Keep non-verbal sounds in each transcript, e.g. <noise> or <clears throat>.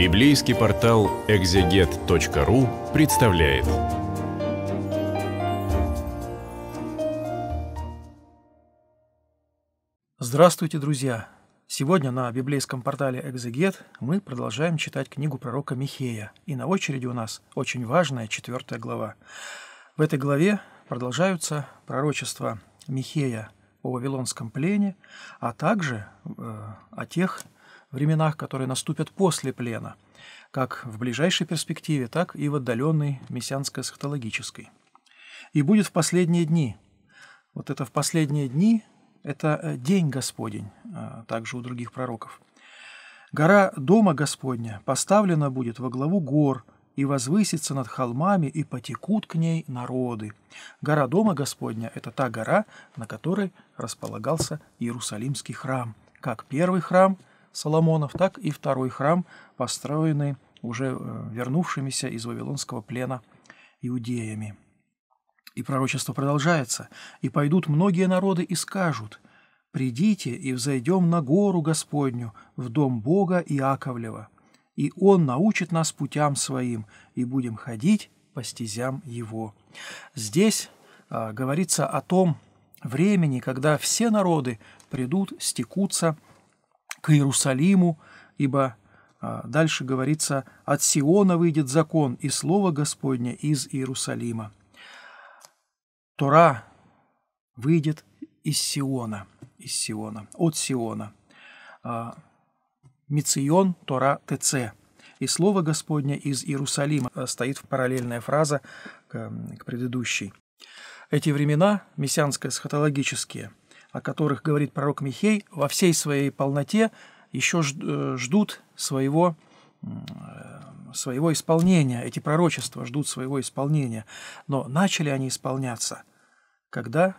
Библейский портал экзегет.ру представляет. Здравствуйте, друзья! Сегодня на библейском портале «Экзегет» мы продолжаем читать книгу пророка Михея, и на очереди у нас очень важная четвертая глава. В этой главе продолжаются пророчества Михея о Вавилонском плене, а также э, о тех временах, которые наступят после плена, как в ближайшей перспективе, так и в отдаленной мессианско-эсхатологической. И будет в последние дни. Вот это в последние дни – это э, день Господень, э, также у других пророков. Гора Дома Господня поставлена будет во главу гор – и возвысится над холмами, и потекут к ней народы. Гора Дома Господня – это та гора, на которой располагался Иерусалимский храм, как первый храм Соломонов, так и второй храм, построенный уже э, вернувшимися из Вавилонского плена иудеями. И пророчество продолжается. «И пойдут многие народы и скажут, «Придите и взойдем на гору Господню, в дом Бога Иаковлева, и Он научит нас путям Своим, и будем ходить по стезям Его». Здесь а, говорится о том времени, когда все народы придут, стекутся к Иерусалиму, ибо а, дальше говорится «от Сиона выйдет закон, и слово Господне из Иерусалима». Тора выйдет из Сиона, из Сиона, от Сиона. А, Мицион Тора ТЦ. И слово Господне из Иерусалима э, стоит параллельная фраза к предыдущей. Эти времена, мессианско-эсхатологические, о которых говорит пророк Михей, во всей своей полноте еще э, ждут своего, э, своего исполнения. Эти пророчества ждут своего исполнения. Но начали они исполняться, когда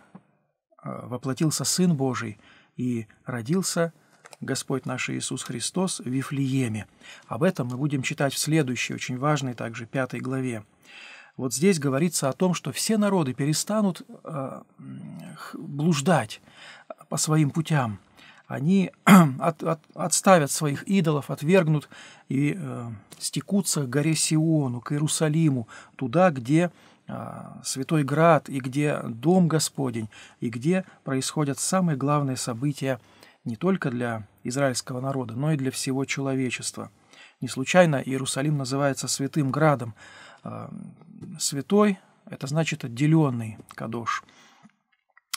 воплотился Сын Божий и родился Господь наш Иисус Христос в Вифлееме. Об этом мы будем читать в следующей, очень важной также, пятой главе. Вот здесь говорится о том, что все народы перестанут э, блуждать по своим путям. Они <clears throat> от, от, отставят своих идолов, отвергнут и э, стекутся к горе Сиону, к Иерусалиму, туда, где э, Святой Град и где Дом Господень, и где происходят самые главные события не только для израильского народа, но и для всего человечества. Не случайно Иерусалим называется Святым Градом. А, святой – это значит отделенный Кадош.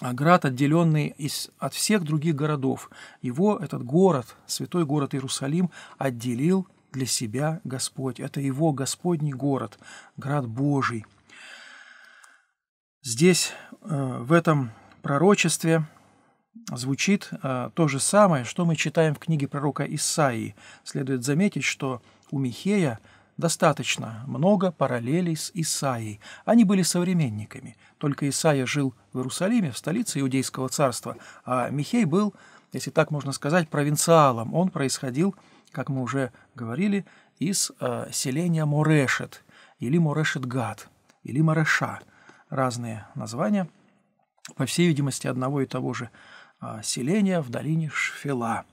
А град, отделенный из, от всех других городов. Его, этот город, святой город Иерусалим, отделил для себя Господь. Это его Господний город, град Божий. Здесь, э, в этом пророчестве, звучит э, то же самое, что мы читаем в книге пророка Исаии. Следует заметить, что у Михея достаточно много параллелей с Исаией. Они были современниками. Только Исаия жил в Иерусалиме, в столице Иудейского царства, а Михей был, если так можно сказать, провинциалом. Он происходил, как мы уже говорили, из э, селения Морешет или Морешет-Гад или Мореша. Разные названия, по всей видимости, одного и того же а, селения в долине Шфела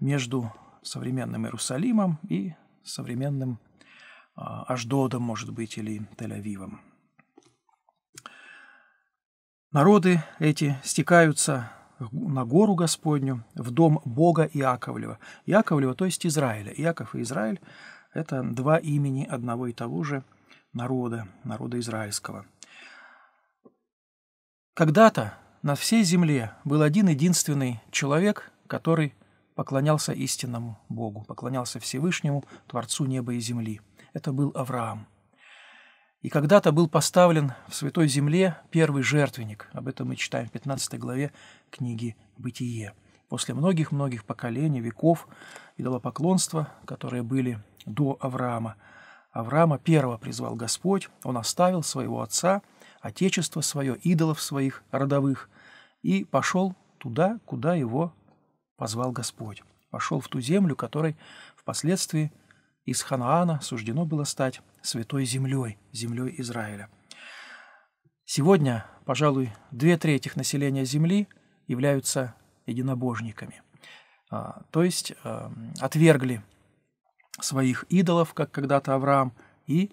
между современным Иерусалимом и современным а, Аждодом, может быть, или Тель-Авивом. Народы эти стекаются на гору Господню, в дом Бога Иаковлева. Иаковлева, то есть Израиля. Иаков и Израиль – это два имени одного и того же народа, народа израильского. Когда-то на всей земле был один единственный человек, который поклонялся истинному Богу, поклонялся Всевышнему, Творцу неба и земли. Это был Авраам. И когда-то был поставлен в Святой Земле первый жертвенник. Об этом мы читаем в 15 главе книги «Бытие». После многих-многих поколений, веков идолопоклонства, которые были до Авраама, Авраама первого призвал Господь, он оставил своего отца, отечество свое, идолов своих родовых, и пошел туда, куда его позвал Господь. Пошел в ту землю, которой впоследствии из Ханаана суждено было стать святой землей, землей Израиля. Сегодня, пожалуй, две трети населения Земли являются единобожниками, а, то есть а, отвергли своих идолов, как когда-то Авраам, и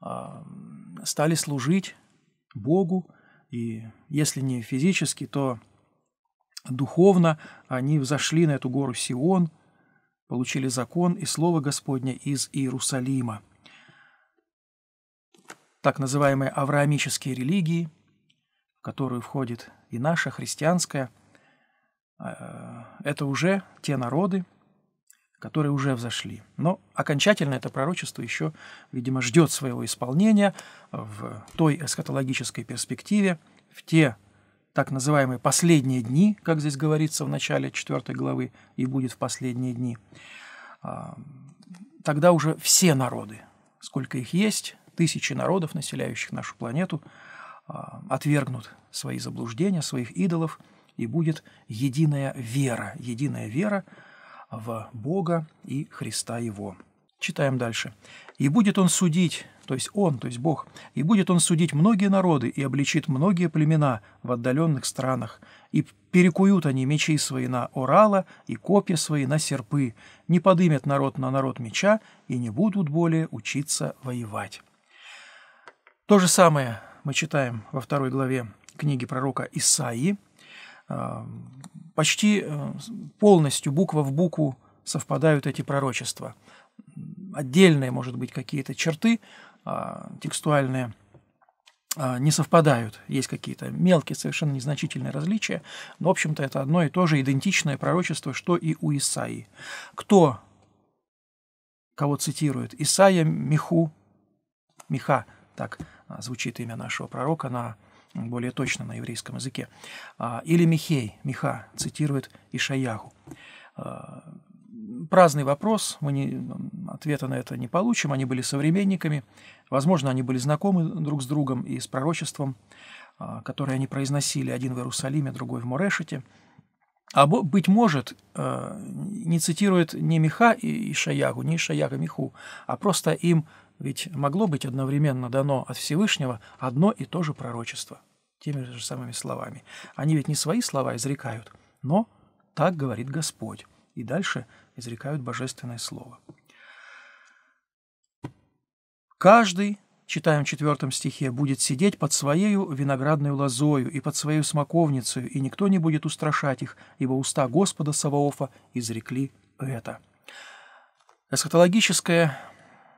а, стали служить Богу, и если не физически, то духовно они взошли на эту гору Сион, получили закон и Слово Господне из Иерусалима. Так называемые авраамические религии, в которую входит и наша христианская, а, это уже те народы, которые уже взошли. Но окончательно это пророчество еще, видимо, ждет своего исполнения в той эсхатологической перспективе, в те так называемые последние дни, как здесь говорится в начале 4 главы, и будет в последние дни. А, тогда уже все народы, сколько их есть, тысячи народов, населяющих нашу планету, а, отвергнут свои заблуждения, своих идолов, и будет единая вера, единая вера – в Бога и Христа Его. Читаем дальше. «И будет Он судить, то есть Он, то есть Бог, и будет Он судить многие народы и обличит многие племена в отдаленных странах, и перекуют они мечи свои на орала и копья свои на серпы, не подымет народ на народ меча и не будут более учиться воевать». То же самое мы читаем во второй главе книги пророка Исаии, почти э, полностью, буква в букву совпадают эти пророчества. Отдельные, может быть, какие-то черты а, текстуальные а, не совпадают. Есть какие-то мелкие, совершенно незначительные различия. Но, в общем-то, это одно и то же идентичное пророчество, что и у Исаии. Кто кого цитирует? Исаия Миху, Миха, так а, звучит имя нашего пророка на более точно на еврейском языке. Или Михей, Миха, цитирует Ишаяху. Праздный вопрос, мы не, ответа на это не получим, они были современниками, возможно, они были знакомы друг с другом и с пророчеством, а, которое они произносили, один в Иерусалиме, другой в Морешете. А быть может, не цитирует не Миха и Ишаягу, не Ишаяга Миху, а просто им ведь могло быть одновременно дано от Всевышнего одно и то же пророчество, теми же самыми словами. Они ведь не свои слова изрекают, но так говорит Господь. И дальше изрекают божественное слово. Каждый, читаем в четвертом стихе, будет сидеть под своею виноградной лозою и под своей смоковницей, и никто не будет устрашать их, ибо уста Господа Саваофа изрекли это. Эсхатологическое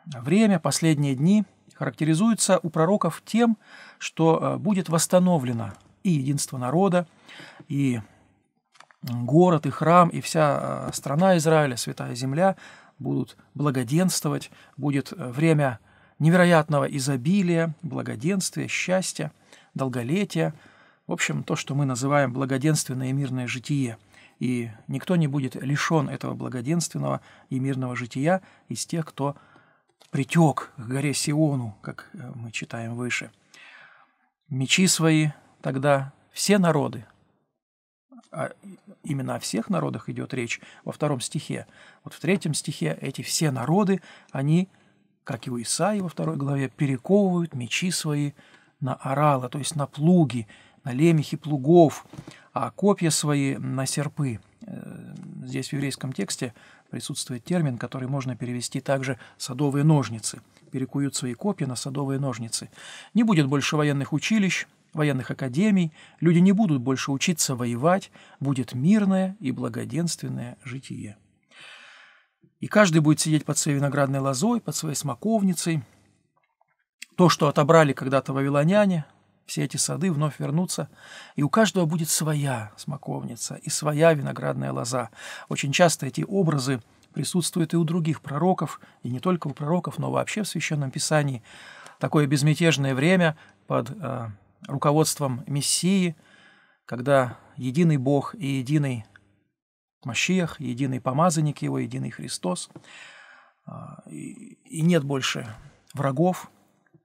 время, последние дни характеризуются у пророков тем, что э, будет восстановлено и единство народа, и город, и храм, и вся э, страна Израиля, святая земля будут благоденствовать, будет э, время невероятного изобилия, благоденствия, счастья, долголетия, в общем, то, что мы называем благоденственное и мирное житие. И никто не будет лишен этого благоденственного и мирного жития из тех, кто притек к горе Сиону, как э, мы читаем выше. Мечи свои тогда все народы, а именно о всех народах идет речь во втором стихе. Вот в третьем стихе эти все народы, они, как и у Исаии во второй главе, перековывают мечи свои на орала, то есть на плуги, на лемехи плугов, а копья свои на серпы. Э, здесь в еврейском тексте присутствует термин, который можно перевести также «садовые ножницы». Перекуют свои копья на садовые ножницы. Не будет больше военных училищ, военных академий, люди не будут больше учиться воевать, будет мирное и благоденственное житие. И каждый будет сидеть под своей виноградной лозой, под своей смоковницей. То, что отобрали когда-то вавилоняне, все эти сады вновь вернутся, и у каждого будет своя смоковница и своя виноградная лоза. Очень часто эти образы присутствуют и у других пророков, и не только у пророков, но вообще в Священном Писании. Такое безмятежное время под э, руководством Мессии, когда единый Бог и единый Машиах, единый помазанник его, единый Христос, э, и, нет больше врагов,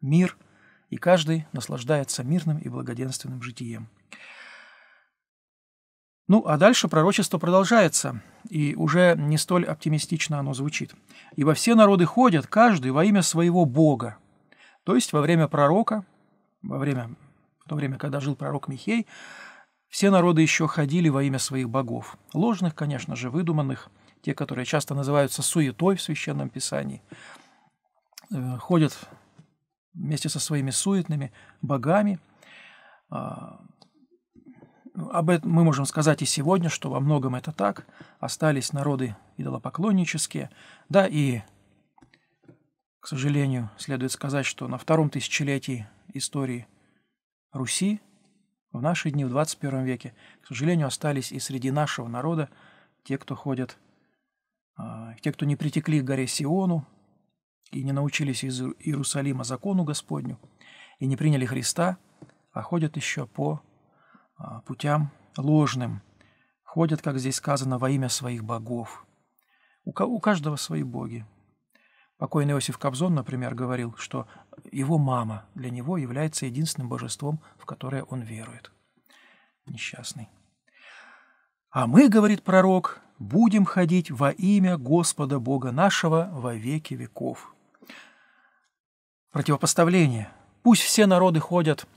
мир – и каждый наслаждается мирным и благоденственным житием. Ну, а дальше пророчество продолжается, и уже не столь оптимистично оно звучит. «Ибо все народы ходят, каждый во имя своего Бога». То есть во время пророка, во время, то время, когда жил пророк Михей, все народы еще ходили во имя своих богов. Ложных, конечно же, выдуманных, те, которые часто называются суетой в Священном Писании, э, ходят вместе со своими суетными богами. А, об этом мы можем сказать и сегодня, что во многом это так. Остались народы идолопоклоннические. Да, и, к сожалению, следует сказать, что на втором тысячелетии истории Руси в наши дни, в 21 веке, к сожалению, остались и среди нашего народа те, кто ходят, а, те, кто не притекли к горе Сиону и не научились из Иерусалима закону Господню, и не приняли Христа, а ходят еще по а, путям ложным, ходят, как здесь сказано, во имя своих богов. У, у каждого свои боги. Покойный Иосиф Кобзон, например, говорил, что его мама для него является единственным божеством, в которое он верует. Несчастный. А мы, говорит пророк, будем ходить во имя Господа Бога нашего во веки веков. Противопоставление. Пусть все народы ходят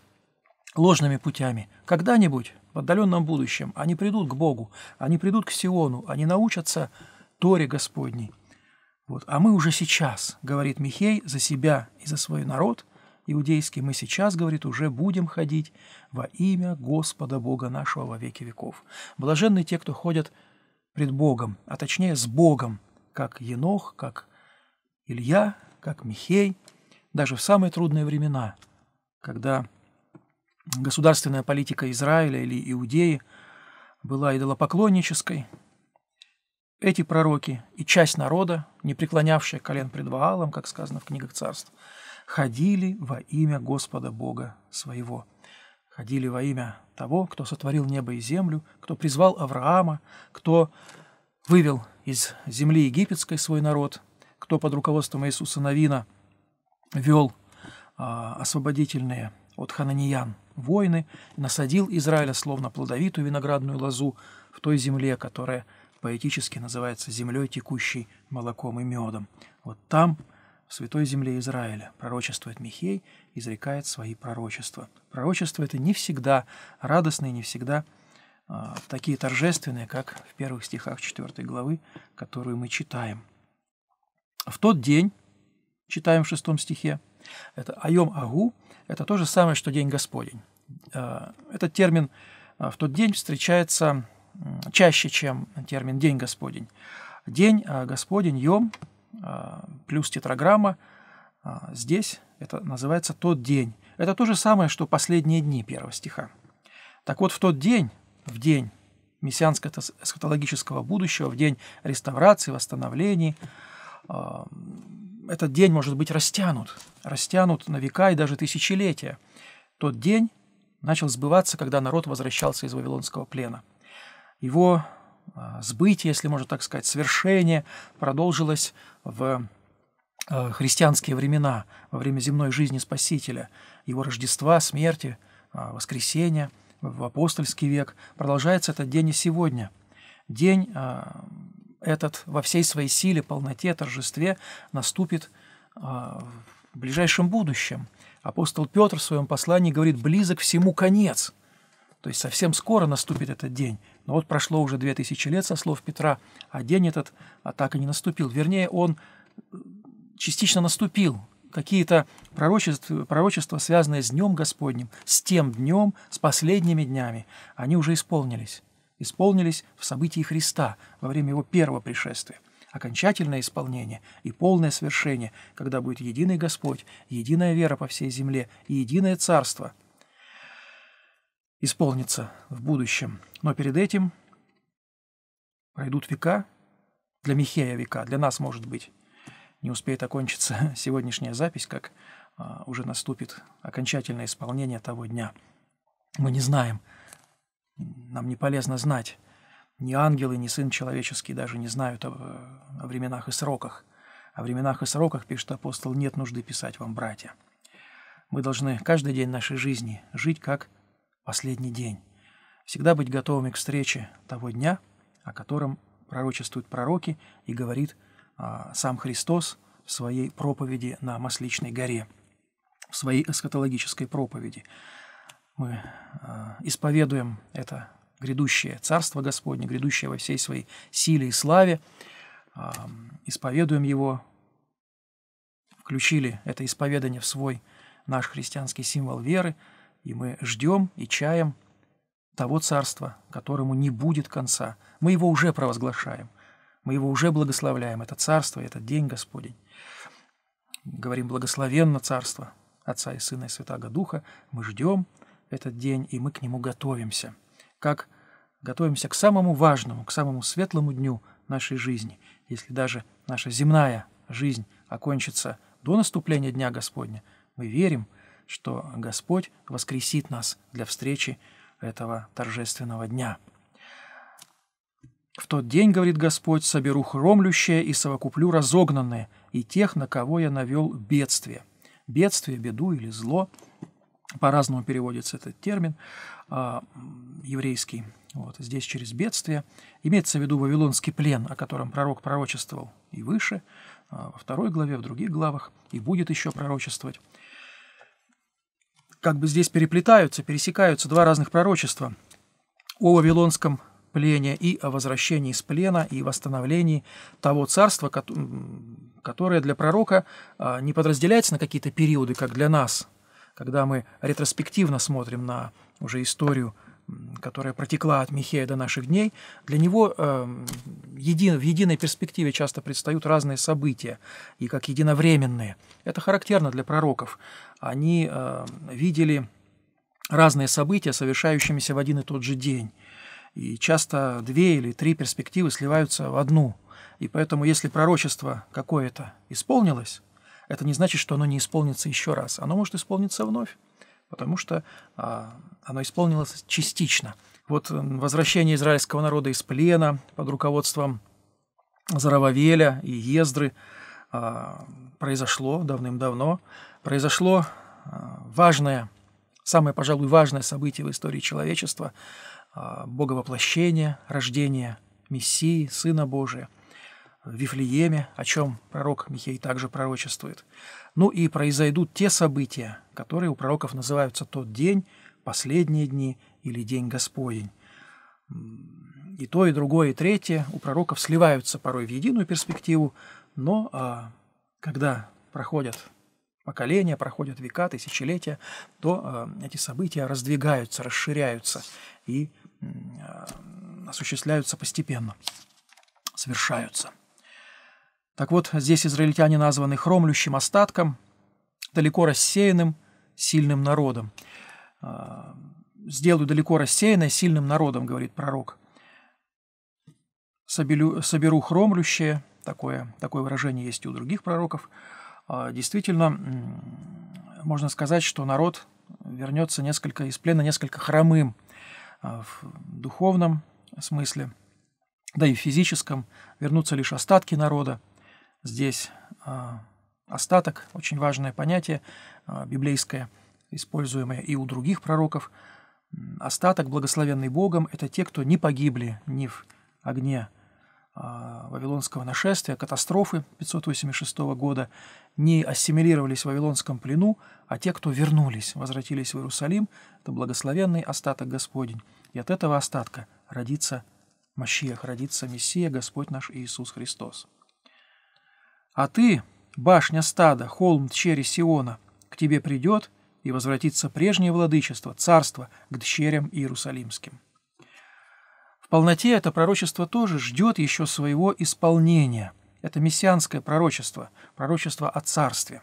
ложными путями. Когда-нибудь, в отдаленном будущем, они придут к Богу, они придут к Сиону, они научатся Торе Господней. Вот. А мы уже сейчас, говорит Михей, за себя и за свой народ иудейский, мы сейчас, говорит, уже будем ходить во имя Господа Бога нашего во веки веков. Блаженны те, кто ходят пред Богом, а точнее с Богом, как Енох, как Илья, как Михей, даже в самые трудные времена, когда государственная политика Израиля или Иудеи была идолопоклоннической, эти пророки и часть народа, не преклонявшая колен пред Ваалом, как сказано в книгах царств, ходили во имя Господа Бога своего. Ходили во имя того, кто сотворил небо и землю, кто призвал Авраама, кто вывел из земли египетской свой народ, кто под руководством Иисуса Навина вел а, освободительные от хананиян войны, насадил Израиля словно плодовитую виноградную лозу в той земле, которая поэтически называется землей, текущей молоком и медом. Вот там, в святой земле Израиля, пророчествует Михей, изрекает свои пророчества. Пророчества это не всегда радостные, не всегда а, такие торжественные, как в первых стихах 4 главы, которую мы читаем. В тот день, читаем в шестом стихе, это Айом Агу, это то же самое, что День Господень. А, этот термин а, в тот день встречается чаще, чем термин «день Господень». День а, Господень, Йом, плюс тетраграмма, здесь это называется тот день. Это то же самое, что последние дни первого стиха. Так вот, в тот день, в день мессианского эсхатологического будущего, в день реставрации, восстановлений, этот день может быть растянут, растянут на века и даже тысячелетия. Тот день начал сбываться, когда народ возвращался из Вавилонского плена. Его а, сбытие, если можно так сказать, свершение продолжилось в а, христианские времена, во время земной жизни Спасителя, его Рождества, смерти, а, воскресения, в апостольский век. Продолжается этот день и сегодня. День этот во всей своей силе, полноте, торжестве наступит в ближайшем будущем. Апостол Петр в своем послании говорит, близок всему конец. То есть совсем скоро наступит этот день. Но вот прошло уже две тысячи лет со слов Петра, а день этот а так и не наступил. Вернее, он э, частично наступил. Какие-то пророчества, пророчества, связанные с Днем Господним, с тем днем, с последними днями, они уже исполнились исполнились в событии Христа во время Его первого пришествия. Окончательное исполнение и полное свершение, когда будет единый Господь, единая вера по всей земле и единое Царство исполнится в будущем. Но перед этим пройдут века, для Михея века, для нас, может быть, не успеет окончиться <laughs> сегодняшняя запись, как а, уже наступит окончательное исполнение того дня. Мы не знаем, нам не полезно знать. Ни ангелы, ни Сын Человеческий даже не знают о, о временах и сроках. О временах и сроках, пишет апостол, нет нужды писать вам, братья. Мы должны каждый день нашей жизни жить как последний день. Всегда быть готовыми к встрече того дня, о котором пророчествуют пророки и говорит а, сам Христос в своей проповеди на Масличной горе, в своей эсхатологической проповеди мы э, исповедуем это грядущее Царство Господне, грядущее во всей своей силе и славе. исповедуем его, включили это исповедание в свой наш христианский символ веры, и мы ждем и чаем того царства, которому не будет конца. Мы его уже провозглашаем, мы его уже благословляем, это царство, этот день Господень. Говорим благословенно царство Отца и Сына и Святаго Духа. Мы ждем этот день, и мы к нему готовимся. Как готовимся к самому важному, к самому светлому дню нашей жизни. Если даже наша земная жизнь окончится до наступления Дня Господня, мы верим, что Господь воскресит нас для встречи этого торжественного дня. В тот день, говорит Господь, соберу хромлющее и совокуплю разогнанное, и тех, на кого я навел бедствие. Бедствие, беду или зло, по-разному переводится этот термин э, еврейский. Вот, здесь через бедствие. Имеется в виду Вавилонский плен, о котором пророк пророчествовал и выше, э, во второй главе, в других главах, и будет еще пророчествовать как бы здесь переплетаются, пересекаются два разных пророчества. О Вавилонском плене и о возвращении из плена и восстановлении того царства, которое для пророка а, не подразделяется на какие-то периоды, как для нас, когда мы ретроспективно смотрим на уже историю которая протекла от Михея до наших дней, для него э, един, в единой перспективе часто предстают разные события, и как единовременные. Это характерно для пророков. Они э, видели разные события, совершающимися в один и тот же день. И часто две или три перспективы сливаются в одну. И поэтому, если пророчество какое-то исполнилось, это не значит, что оно не исполнится еще раз. Оно может исполниться вновь потому что а, оно исполнилось частично. Вот возвращение израильского народа из плена под руководством Зарававеля и Ездры а, произошло давным-давно. Произошло а, важное, самое, пожалуй, важное событие в истории человечества боговоплощение, рождение Мессии, Сына Божия в Вифлееме, о чем пророк Михей также пророчествует – ну и произойдут те события, которые у пророков называются тот день, последние дни или день Господень. И то, и другое, и третье у пророков сливаются порой в единую перспективу, но а, когда проходят поколения, проходят века, тысячелетия, то а, эти события раздвигаются, расширяются и а, осуществляются постепенно, совершаются. Так вот, здесь израильтяне названы хромлющим остатком, далеко рассеянным, сильным народом. А, «Сделаю далеко рассеянное, сильным народом», — говорит пророк. «Соберу, соберу хромлющее», такое, такое выражение есть и у других пророков. А, действительно, можно сказать, что народ вернется несколько из плена несколько хромым а, в духовном смысле, да и в физическом. Вернутся лишь остатки народа – Здесь а, остаток, очень важное понятие а, библейское, используемое и у других пророков. Остаток, благословенный Богом, это те, кто не погибли ни в огне а, Вавилонского нашествия, катастрофы 586 года, не ассимилировались в Вавилонском плену, а те, кто вернулись, возвратились в Иерусалим, это благословенный остаток Господень. И от этого остатка родится Машиах, родится Мессия, Господь наш Иисус Христос. А ты, башня стада, холм дщери Сиона, к тебе придет и возвратится прежнее владычество, царство к дщерям Иерусалимским. В полноте это пророчество тоже ждет еще своего исполнения. Это мессианское пророчество, пророчество о царстве.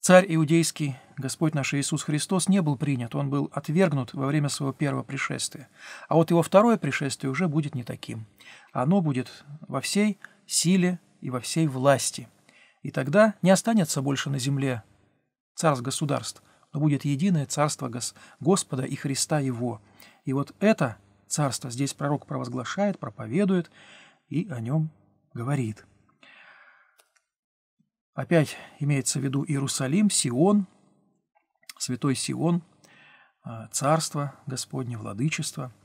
Царь иудейский, Господь наш Иисус Христос, не был принят, он был отвергнут во время своего первого пришествия. А вот его второе пришествие уже будет не таким. Оно будет во всей силе и во всей власти. И тогда не останется больше на земле царств государств, но будет единое царство Гос Господа и Христа Его. И вот это царство здесь пророк провозглашает, проповедует и о нем говорит. Опять имеется в виду Иерусалим, Сион, святой Сион, а, царство Господне, владычество –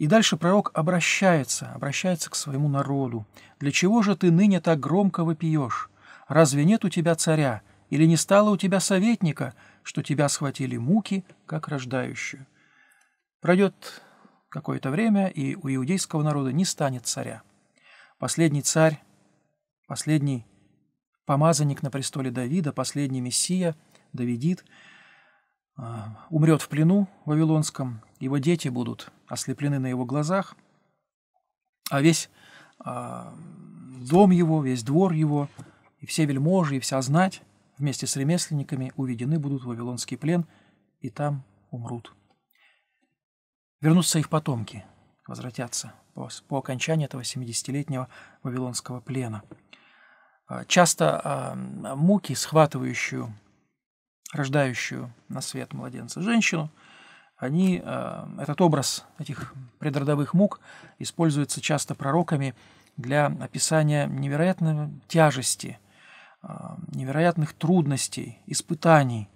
и дальше пророк обращается, обращается к своему народу. «Для чего же ты ныне так громко вопиешь? Разве нет у тебя царя? Или не стало у тебя советника, что тебя схватили муки, как рождающую?» Пройдет какое-то время, и у иудейского народа не станет царя. Последний царь, последний помазанник на престоле Давида, последний мессия, Давидит, а, умрет в плену вавилонском, его дети будут ослеплены на его глазах, а весь а, дом его, весь двор его, и все вельможи, и вся знать вместе с ремесленниками уведены будут в Вавилонский плен, и там умрут. Вернутся их потомки, возвратятся по, по окончании этого 70-летнего Вавилонского плена. А, часто а, муки, схватывающую, рождающую на свет младенца женщину, они, а, этот образ этих предродовых мук используется часто пророками для описания невероятной тяжести, невероятных трудностей, испытаний,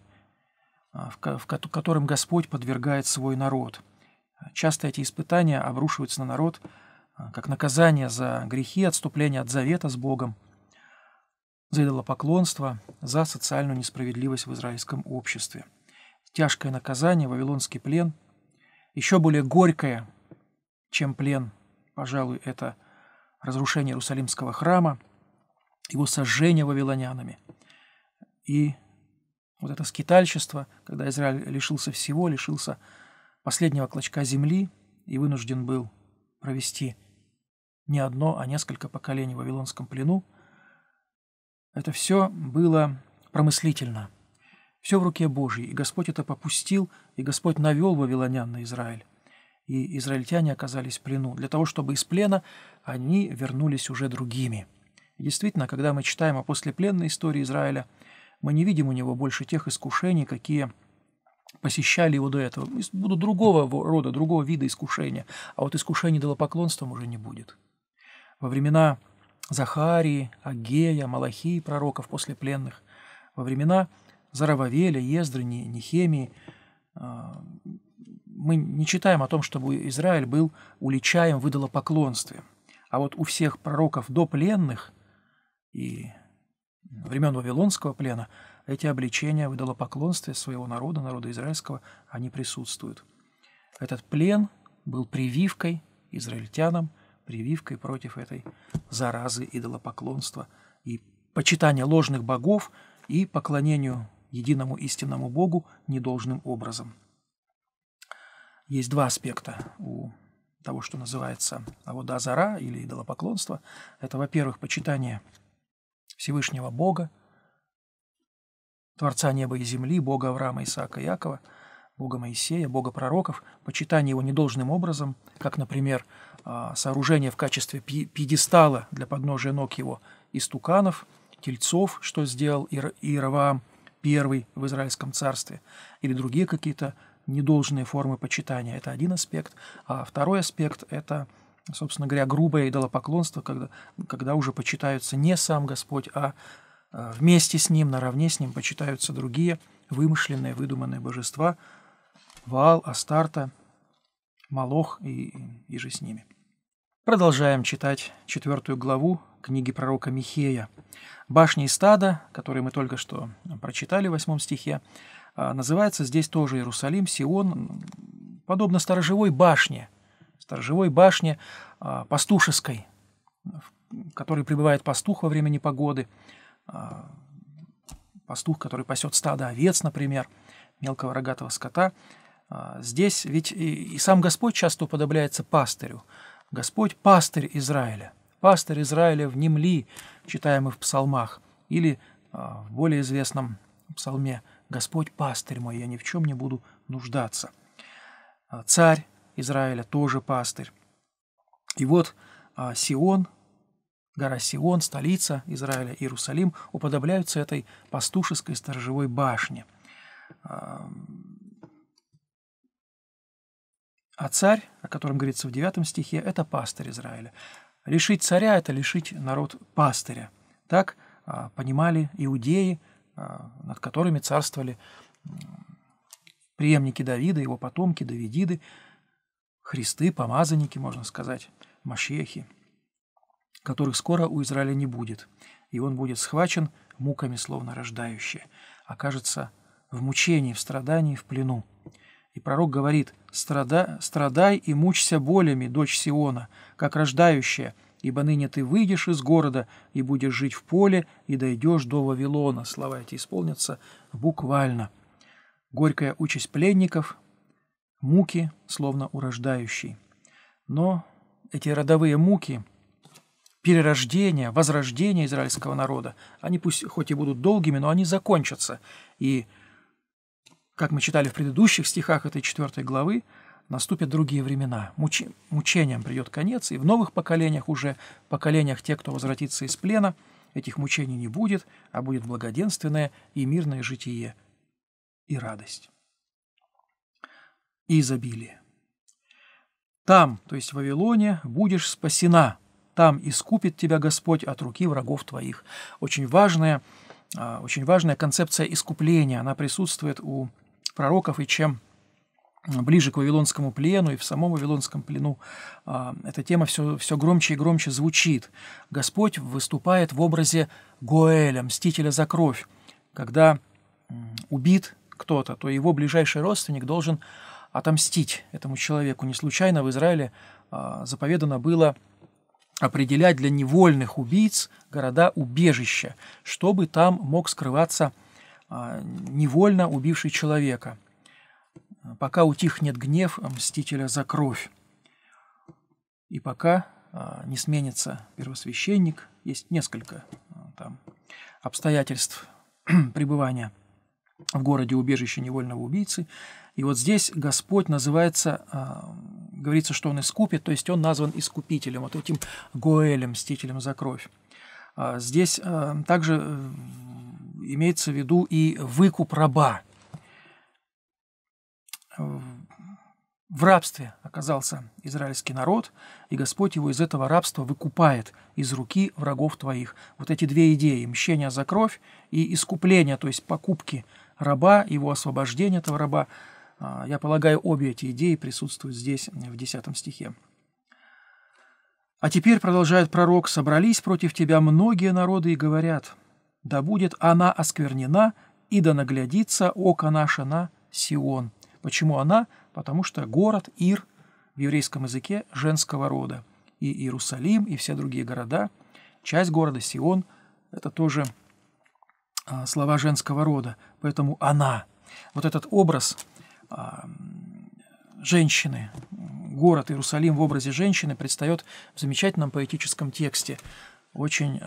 в которым Господь подвергает свой народ – Часто эти испытания обрушиваются на народ как наказание за грехи, отступление от завета с Богом, за идолопоклонство, за социальную несправедливость в израильском обществе. Тяжкое наказание, вавилонский плен, еще более горькое, чем плен, пожалуй, это разрушение Иерусалимского храма, его сожжение вавилонянами. И вот это скитальчество, когда Израиль лишился всего, лишился последнего клочка земли и вынужден был провести не одно, а несколько поколений в Вавилонском плену, это все было промыслительно. Все в руке Божьей, и Господь это попустил, и Господь навел вавилонян на Израиль. И израильтяне оказались в плену, для того, чтобы из плена они вернулись уже другими. И действительно, когда мы читаем о послепленной истории Израиля, мы не видим у него больше тех искушений, какие посещали его до этого. Будут другого рода, другого вида искушения. А вот искушений идолопоклонством уже не будет. Во времена Захарии, Агея, Малахии, пророков после пленных, во времена Зарававеля, Ездры, Нехемии, а, мы не читаем о том, чтобы Израиль был уличаем в идолопоклонстве. А вот у всех пророков до пленных и времен Вавилонского плена – эти обличения в идолопоклонстве своего народа, народа израильского, они присутствуют. Этот плен был прививкой израильтянам, прививкой против этой заразы идолопоклонства и почитания ложных богов и поклонению единому истинному Богу недолжным образом. Есть два аспекта у того, что называется аводазара или идолопоклонство. Это, во-первых, почитание Всевышнего Бога, Творца неба и земли, Бога Авраама, Исаака Якова, Бога Моисея, Бога пророков, почитание его недолжным образом, как, например, а, сооружение в качестве пьедестала для подножия ног его истуканов, тельцов, что сделал Иераваам первый в Израильском царстве, или другие какие-то недолжные формы почитания. Это один аспект. А второй аспект – это, собственно говоря, грубое идолопоклонство, когда, когда уже почитаются не сам Господь, а а, вместе с ним, наравне с ним почитаются другие вымышленные, выдуманные божества – Ваал, Астарта, Малох и, и же с ними. Продолжаем читать четвертую главу книги пророка Михея. Башня и стада, которые мы только что прочитали в восьмом стихе, а, называется здесь тоже Иерусалим, Сион, подобно сторожевой башне, сторожевой башне а, пастушеской, в которой пребывает пастух во время непогоды – а, пастух, который пасет стадо овец, например, мелкого рогатого скота. Здесь ведь и, сам Господь часто уподобляется пастырю. Господь – пастырь Израиля. Пастырь Израиля в Немли, читаемый в псалмах, или а, в более известном псалме «Господь – пастырь мой, я ни в чем не буду нуждаться». Царь Израиля тоже пастырь. И вот Сион Гора Сион, столица Израиля, Иерусалим, уподобляются этой пастушеской сторожевой башне. А царь, о котором говорится в 9 стихе, это пастырь Израиля. Лишить царя – это лишить народ пастыря. Так а, понимали иудеи, а, над которыми царствовали преемники Давида, его потомки, Давидиды, Христы, помазанники, можно сказать, Машехи – которых скоро у Израиля не будет, и он будет схвачен муками, словно рождающие, окажется в мучении, в страдании, в плену. И пророк говорит, «Страда, «Страдай и мучься болями, дочь Сиона, как рождающая, ибо ныне ты выйдешь из города и будешь жить в поле, и дойдешь до Вавилона». Слова эти исполнятся буквально. Горькая участь пленников, муки, словно урождающий. Но эти родовые муки, перерождение, возрождение израильского народа, они пусть хоть и будут долгими, но они закончатся. И, как мы читали в предыдущих стихах этой четвертой главы, наступят другие времена. Муч... Мучениям придет конец, и в новых поколениях уже, поколениях тех, кто возвратится из плена, этих мучений не будет, а будет благоденственное и мирное житие и радость. И изобилие. Там, то есть в Вавилоне, будешь спасена. Там искупит тебя Господь от руки врагов твоих. Очень важная, а, очень важная концепция искупления. Она присутствует у пророков, и чем ближе к Вавилонскому плену и в самом Вавилонском плену а, эта тема все, все громче и громче звучит. Господь выступает в образе Гоэля, мстителя за кровь. Когда убит кто-то, то его ближайший родственник должен отомстить этому человеку. Не случайно в Израиле а, заповедано было определять для невольных убийц города-убежища, чтобы там мог скрываться невольно убивший человека, пока утихнет гнев мстителя за кровь. И пока а, не сменится первосвященник, есть несколько там, обстоятельств <clears throat> пребывания в городе убежище невольного убийцы – и вот здесь Господь называется, а, говорится, что Он искупит, то есть Он назван искупителем, вот этим Гоэлем, мстителем за кровь. А, здесь а, также имеется в виду и выкуп раба. В рабстве оказался израильский народ, и Господь его из этого рабства выкупает из руки врагов твоих. Вот эти две идеи – мщение за кровь и искупление, то есть покупки раба, его освобождение этого раба – а, я полагаю, обе эти идеи присутствуют здесь, в 10 стихе. «А теперь, — продолжает пророк, — собрались против тебя многие народы и говорят, да будет она осквернена, и да наглядится око наше на Сион». Почему она? Потому что город Ир в еврейском языке женского рода. И Иерусалим, и все другие города, часть города Сион – это тоже а, слова женского рода. Поэтому она. Вот этот образ – женщины, город Иерусалим в образе женщины предстает в замечательном поэтическом тексте, очень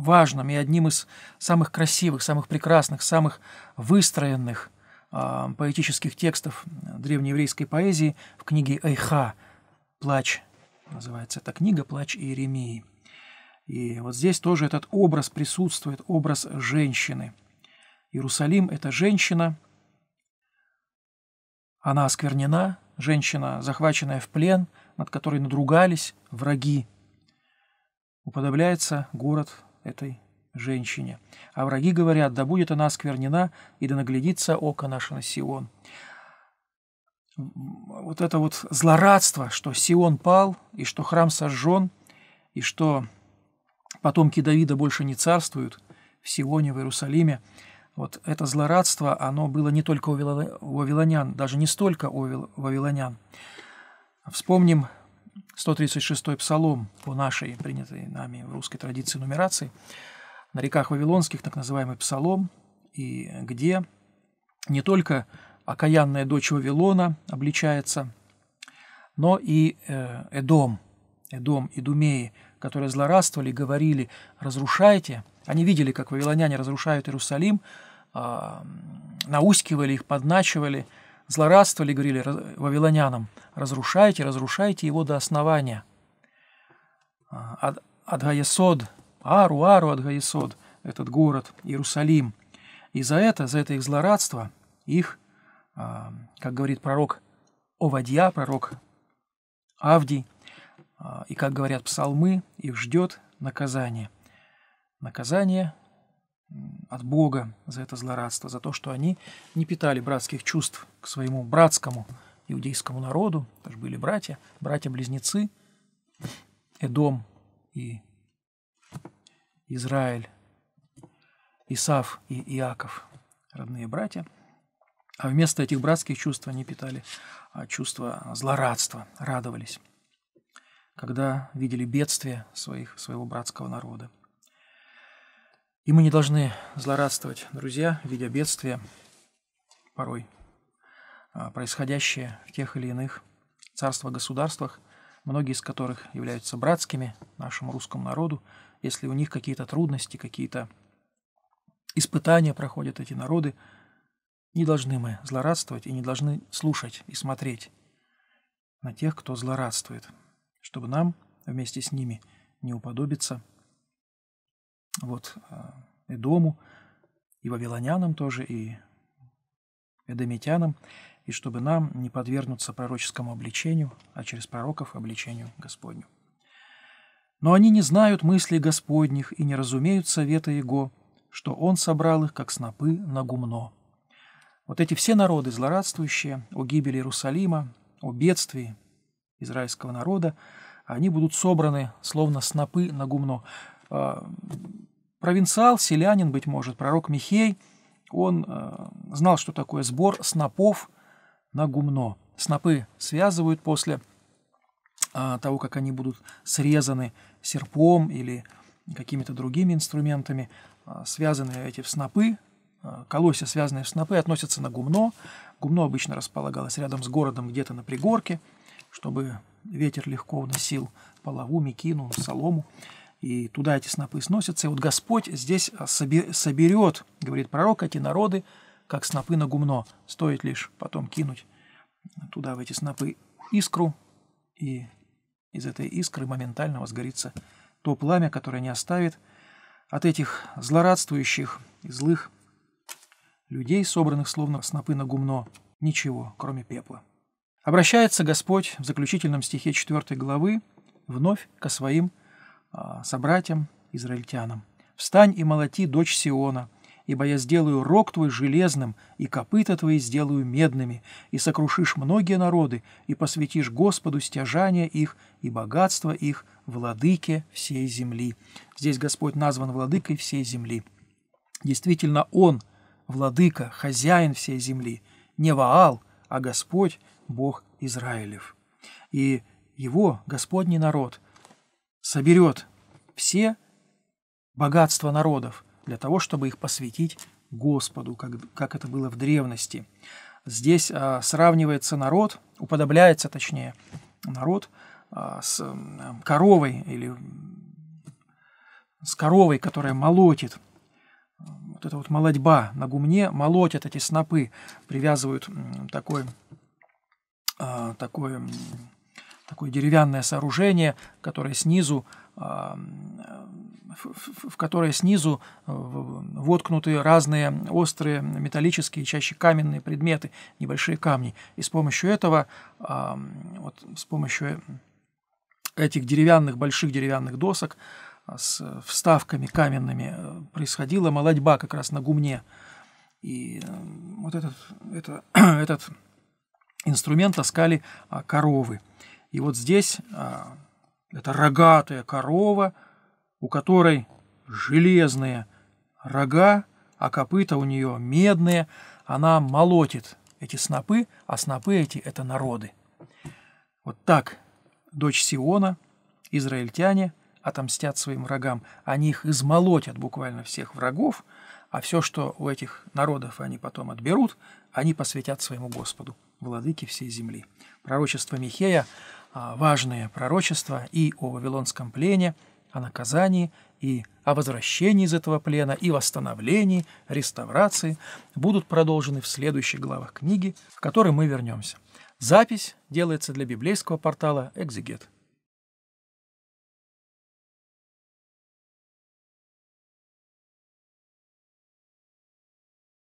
важным и одним из самых красивых, самых прекрасных, самых выстроенных поэтических текстов древнееврейской поэзии в книге Эйха «Плач». Называется эта книга «Плач Иеремии». И вот здесь тоже этот образ присутствует, образ женщины – Иерусалим – это женщина, она осквернена, женщина, захваченная в плен, над которой надругались враги. Уподобляется город этой женщине. А враги говорят, да будет она осквернена, и да наглядится око наше на Сион. Вот это вот злорадство, что Сион пал, и что храм сожжен, и что потомки Давида больше не царствуют в Сионе, в Иерусалиме – вот это злорадство, оно было не только у вавилонян, даже не столько у вавилонян. Вспомним 136-й псалом по нашей, принятой нами в русской традиции нумерации, на реках Вавилонских, так называемый псалом, и где не только окаянная дочь Вавилона обличается, но и э, Эдом, Эдом, Идумеи, которые злорадствовали, говорили, разрушайте – они видели, как вавилоняне разрушают Иерусалим, а, наускивали их, подначивали, злорадствовали, говорили вавилонянам, разрушайте, разрушайте его до основания. А, Адгаесод, Ару, Ару, Адгаесод, этот город, Иерусалим. И за это, за это их злорадство, их, а, как говорит пророк Овадья, пророк Авдий, и как говорят псалмы, их ждет наказание – наказание от Бога за это злорадство, за то, что они не питали братских чувств к своему братскому иудейскому народу, это же были братья, братья-близнецы, Эдом и Израиль, Исав и Иаков, родные братья. А вместо этих братских чувств они питали а, чувство злорадства, радовались, когда видели бедствие своих, своего братского народа. И мы не должны злорадствовать, друзья, видя бедствия, порой а, происходящие в тех или иных царствах-государствах, многие из которых являются братскими нашему русскому народу, если у них какие-то трудности, какие-то испытания проходят эти народы, не должны мы злорадствовать и не должны слушать и смотреть на тех, кто злорадствует, чтобы нам вместе с ними не уподобиться вот и дому, и вавилонянам тоже, и эдомитянам, и чтобы нам не подвергнуться пророческому обличению, а через пророков обличению Господню. Но они не знают мыслей Господних и не разумеют совета Его, что Он собрал их, как снопы, на гумно. Вот эти все народы, злорадствующие о гибели Иерусалима, о бедствии израильского народа, они будут собраны, словно снопы на гумно. А, провинциал, селянин, быть может, пророк Михей, он а, знал, что такое сбор снопов на гумно. Снопы связывают после а, того, как они будут срезаны серпом или какими-то другими инструментами, связанные эти снопы, колосья, связанные в снопы, относятся на гумно. Гумно обычно располагалось рядом с городом где-то на пригорке, чтобы ветер легко уносил полову, мекину, солому, и туда эти снопы сносятся. И вот Господь здесь соберет, говорит пророк, эти народы, как снопы на гумно. Стоит лишь потом кинуть туда, в эти снопы, искру, и из этой искры моментально возгорится то пламя, которое не оставит от этих злорадствующих и злых людей, собранных словно снопы на гумно, ничего, кроме пепла. Обращается Господь в заключительном стихе 4 главы вновь ко своим собратьям, израильтянам. «Встань и молоти, дочь Сиона, ибо я сделаю рог твой железным, и копыта твои сделаю медными, и сокрушишь многие народы, и посвятишь Господу стяжание их и богатство их, владыке всей земли». Здесь Господь назван владыкой всей земли. Действительно, Он – владыка, хозяин всей земли, не Ваал, а Господь, Бог Израилев. И Его, Господний народ, соберет все богатства народов – для того, чтобы их посвятить Господу, как, как это было в древности. Здесь а, сравнивается народ, уподобляется точнее народ а, с а, коровой или с коровой, которая молотит. Вот эта вот молодьба на гумне молотят эти снопы, привязывают такой, а, такое, деревянное сооружение, которое снизу а, в которой снизу э, воткнуты разные острые металлические, чаще каменные предметы, небольшие камни. И с помощью этого, вот с помощью этих деревянных, больших деревянных досок а, с вставками каменными э, происходила молодьба как раз на гумне. И э, вот этот, это, <clears throat> этот инструмент таскали а, коровы. И вот здесь это рогатая корова – у которой железные рога, а копыта у нее медные, она молотит эти снопы, а снопы эти – это народы. Вот так дочь Сиона, израильтяне отомстят своим врагам. Они их измолотят буквально всех врагов, а все, что у этих народов они потом отберут, они посвятят своему Господу, владыке всей земли. Пророчество Михея – важное пророчество и о Вавилонском плене – о наказании и о возвращении из этого плена и восстановлении, реставрации будут продолжены в следующих главах книги, в которой мы вернемся. Запись делается для библейского портала «Экзегет».